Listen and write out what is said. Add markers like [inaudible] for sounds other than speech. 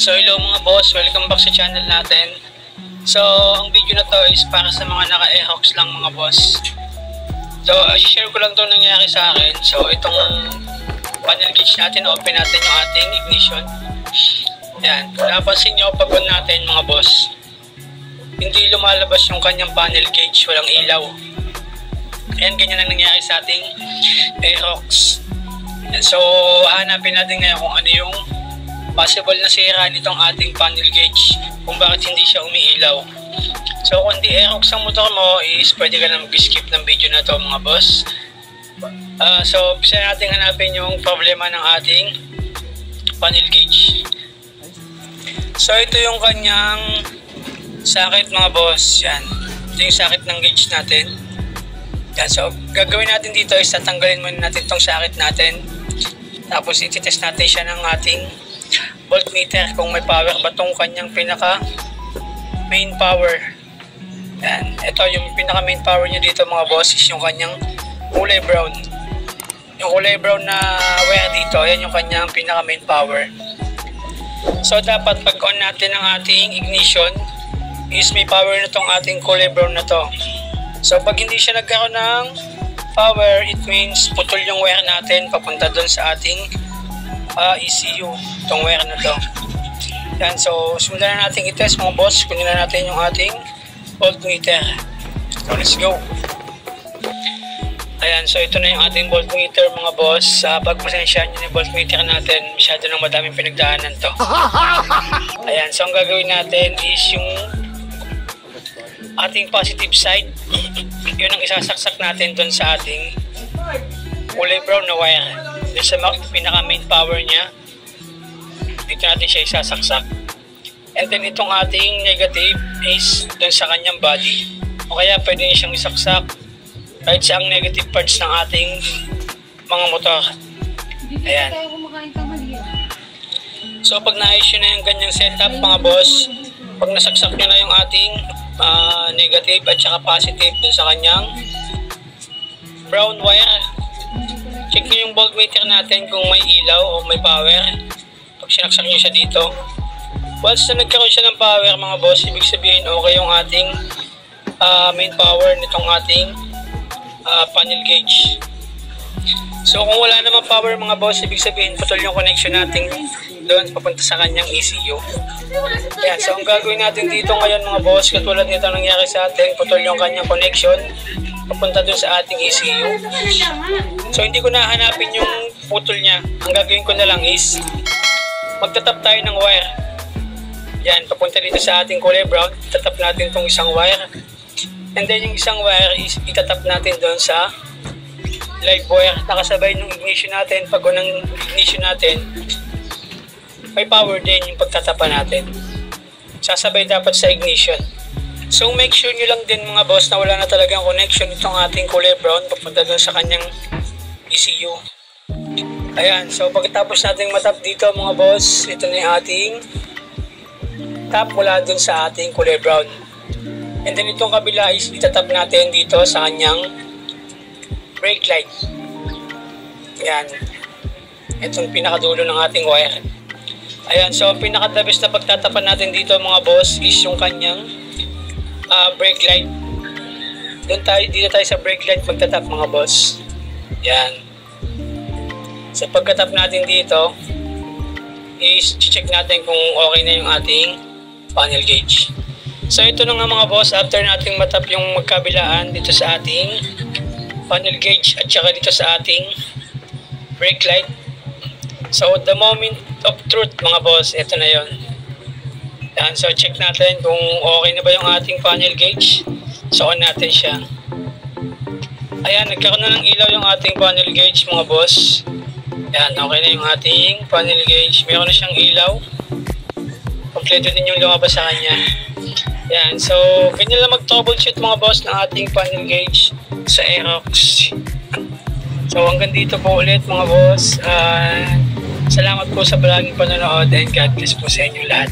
so hello mga boss, welcome back sa channel natin. So, ang video na to is para sa mga naka-Aerox lang mga boss. So, uh, share ko lang to nangyari sa akin. So, itong panel gauge natin, open natin yung ating ignition. Yan, kung napansin nyo, pag on natin mga boss, hindi lumalabas yung kanyang panel gauge, walang ilaw. Ayan, ganyan ang nangyari sa ating Aerox. So, hanapin natin ngayon kung ano yung possible na sira nitong ating panel gauge kung bakit hindi siya umiilaw. So kung di Aerox ang motor mo is pwede ka na mag-skip ng video na to mga boss. Uh, so bisa natin hanapin yung problema ng ating panel gauge. So ito yung kanyang sakit mga boss. Yan. Ito yung sakit ng gauge natin. Yan. So gagawin natin dito is tatanggalin muna natin tong sakit natin. Tapos ititest natin siya ng ating voltmeter kung may power ba tong kanyang pinaka main power. Yan. Ito yung pinaka main power niya dito mga boss is yung kanyang kulay brown. Yung kulay brown na wire dito yan yung kanyang pinaka main power. So dapat pag on natin ang ating ignition is may power na tong ating kulay brown na to. So pag hindi siya nagkaroon ng power it means putol yung wire natin papunta doon sa ating uh, ECU itong wire na to. Yan so simulan na natin i-test mga boss. Kunin na natin yung ating voltmeter. So let's go. Ayan so ito na yung ating voltmeter mga boss. Uh, pagpasensya nyo yung voltmeter natin masyado nang madaming pinagdaanan to. [laughs] Ayan so ang gagawin natin is yung ating positive side. Yun ang isasaksak natin dun sa ating kulay brown na wire dun sa pinaka main power niya. Dito natin siya isasaksak. And then itong ating negative is dun sa kanyang body. O kaya pwede niya siyang isaksak. Kahit sa ang negative parts ng ating mga motor. Ayan. so pag naayos nyo na yung ganyang setup mga boss pag nasaksak nyo na yung ating uh, negative at saka positive dun sa kanyang brown wire check nyo yung voltmeter natin kung may ilaw o may power. Pag sinaksak nyo siya dito. Once na nagkaroon siya ng power mga boss, ibig sabihin okay yung ating uh, main power nitong ating uh, panel gauge. So kung wala naman power mga boss, ibig sabihin putol yung connection natin doon papunta sa kanyang ECU. Ayan, so ang gagawin natin dito ngayon mga boss, katulad nito nangyari sa atin, putol yung kanyang connection papunta doon sa ating ECU. So hindi ko na hanapin yung putol niya. Ang gagawin ko na lang is magtatap tayo ng wire. Yan, papunta dito sa ating kulay brown. Tatap natin itong isang wire. And then yung isang wire is itatap natin doon sa live wire. Nakasabay ng ignition natin. Pag unang ignition natin, may power din yung pagtatapan natin. Sasabay dapat sa ignition. So make sure nyo lang din mga boss na wala na talagang connection itong ating kulay brown papunta dun sa kanyang ECU. Ayan, so pagkatapos nating matap dito mga boss, ito na yung ating tap mula dun sa ating kulay brown. And then itong kabila is itatap natin dito sa kanyang brake light. Ayan. Itong pinakadulo ng ating wire. Ayan, so pinaka-the na pagtatapan natin dito mga boss is yung kanyang uh, brake light. Doon tayo, dito tayo sa brake light pagtatap mga boss. Yan. Sa pagkatap natin dito, is check natin kung okay na yung ating panel gauge. So ito na nga mga boss, after nating matap yung magkabilaan dito sa ating panel gauge at saka dito sa ating brake light. So the moment of truth mga boss, ito na yon yan, so check natin kung okay na ba yung ating panel gauge. So on natin siya. Ayan, nagkaroon na ng ilaw yung ating panel gauge mga boss. Yan, okay na yung ating panel gauge. Meron na siyang ilaw. Kompleto din yung lumabas sa kanya. Yan, so ganyan lang mag-troubleshoot mga boss ng ating panel gauge sa Aerox. So hanggang dito po ulit mga boss. Uh, salamat po sa palaging panonood and God bless po sa inyo lahat.